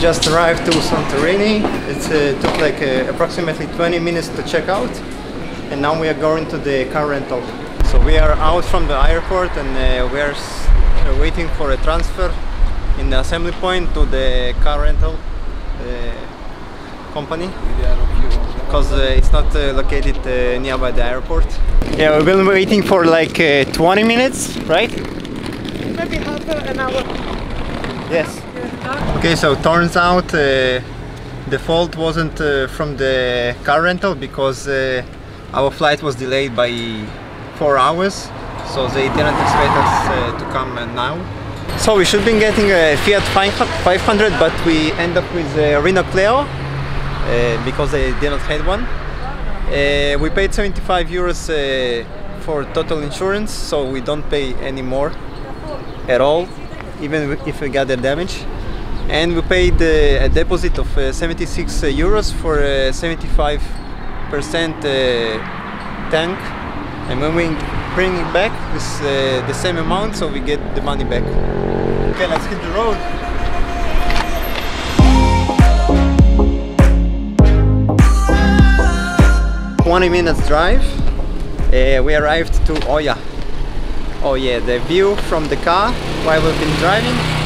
just arrived to Santorini. It uh, took like uh, approximately 20 minutes to check out, and now we are going to the car rental. So we are out from the airport and uh, we are uh, waiting for a transfer in the assembly point to the car rental uh, company because uh, it's not uh, located uh, nearby the airport. Yeah, we've been waiting for like uh, 20 minutes, right? Maybe half an hour. Yes. Okay, so turns out uh, the fault wasn't uh, from the car rental because uh, our flight was delayed by four hours, so they didn't expect us uh, to come uh, now. So we should be getting a Fiat 500, but we end up with a Renault Clio uh, because they didn't have one. We paid 75 euros for total insurance, so we don't pay any more at all, even if we got the damage. And we paid uh, a deposit of uh, 76 euros for a 75% uh, tank. And when we bring it back, it's uh, the same amount, so we get the money back. Okay, let's hit the road. Twenty minutes drive. Uh, we arrived to Oia. Oh yeah, the view from the car while we've been driving.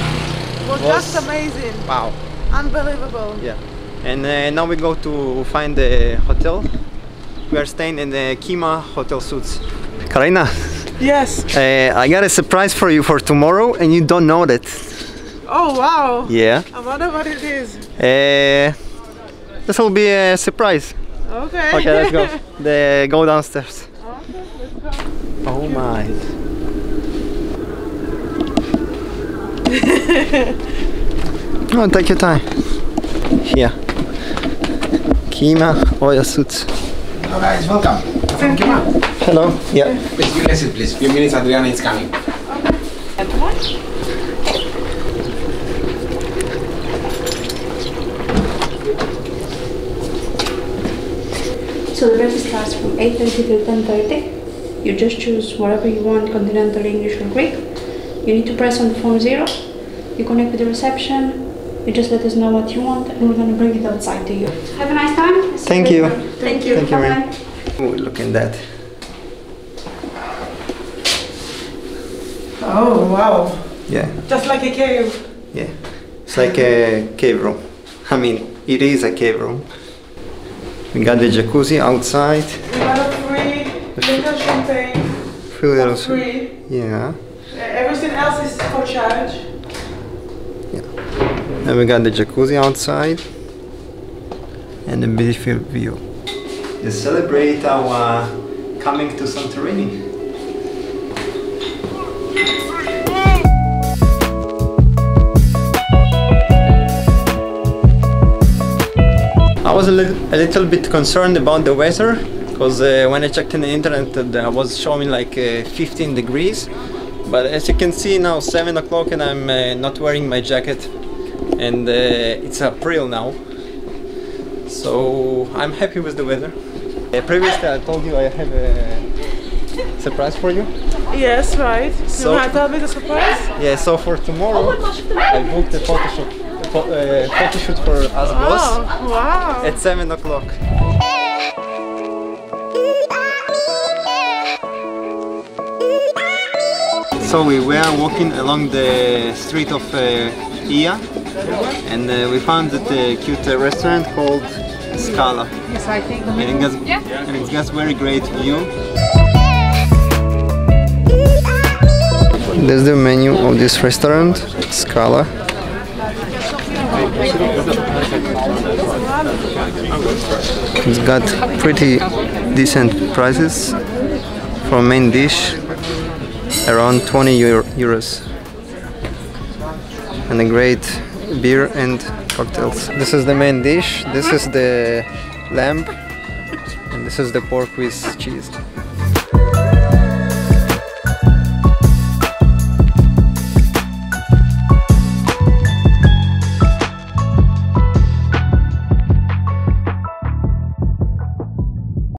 Was, Was- just amazing. Wow. Unbelievable. Yeah. And uh, now we go to find the hotel. We are staying in the Kima Hotel Suits. Karina, Yes. uh, I got a surprise for you for tomorrow and you don't know that. Oh wow. Yeah. I wonder what it is. Uh, this will be a surprise. Okay. Okay, let's go. the, go downstairs. okay, let's go. Oh my. oh, take your time. Here. Kima Oia Suits. Hello guys, welcome. From Kima. Hello. Yeah. Please give me a seat, please. Few minutes, Adriana is coming. So the breakfast starts from 8.30 to 10.30. You just choose whatever you want, continental, English or Greek. You need to press on the form zero. You connect with the reception. You just let us know what you want and we're gonna bring it outside to you. Have a nice time. Thank you. Thank you. Thank you, Bye-bye. ma'am. Oh, look at that. Oh wow. Yeah. Just like a cave. Yeah. It's like a cave room. I mean, it is a cave room. We got the jacuzzi outside. We got a free little champagne. Few little. Free. Yeah. Everything else is for charge. Yeah. Then we got the jacuzzi outside and the beautiful view. To celebrate our coming to Santorini. I was a, li- a little bit concerned about the weather because uh, when I checked in the internet uh, I was showing like uh, 15 degrees but as you can see now 7 o'clock and I'm uh, not wearing my jacket and uh, it's April now so I'm happy with the weather. Uh, previously I told you I have a surprise for you. Yes, right. So- you want to tell me the surprise? Yeah, so for tomorrow I booked a photo shoot, a pho- uh, photo shoot for us boss Oh, wow. at 7 o'clock. So we were walking along the street of uh, Oia and uh, we found that uh, cute uh, restaurant called Scala. Yes, I think. And it has, yeah. and it has very great view. There's the menu of this restaurant, Scala. It's got pretty decent prices for main dish, around 20 euro- euros, and a great beer and cocktails. This is the main dish. This is the lamb, and this is the pork with cheese.